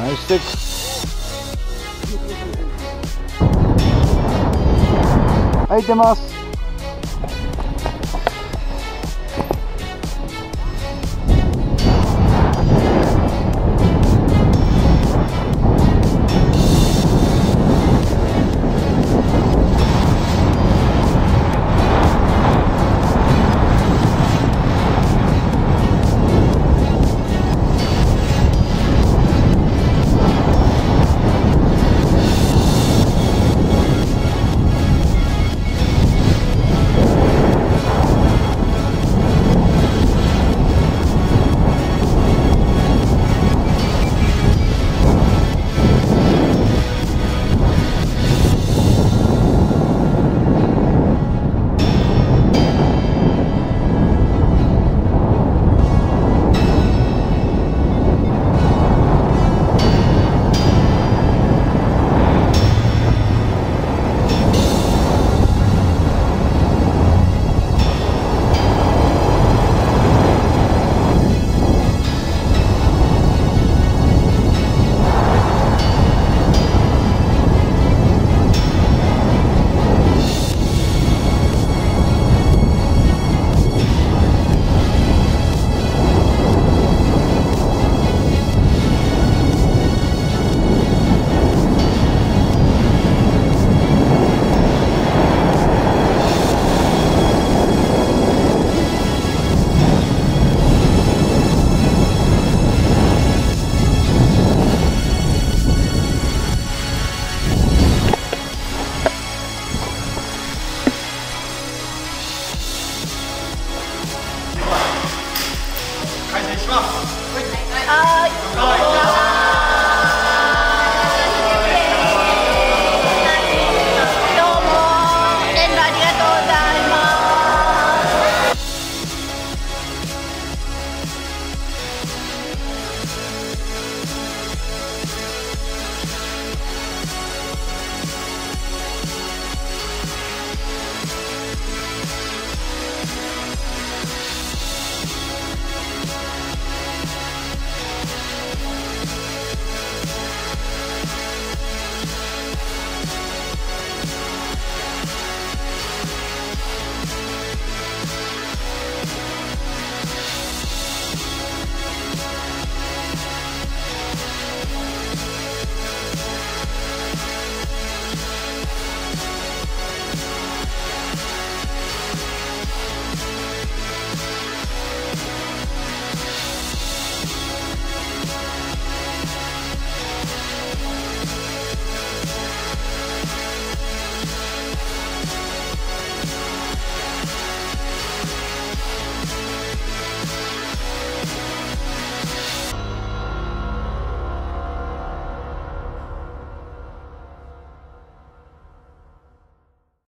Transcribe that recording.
ナイステック。空いてます。はい。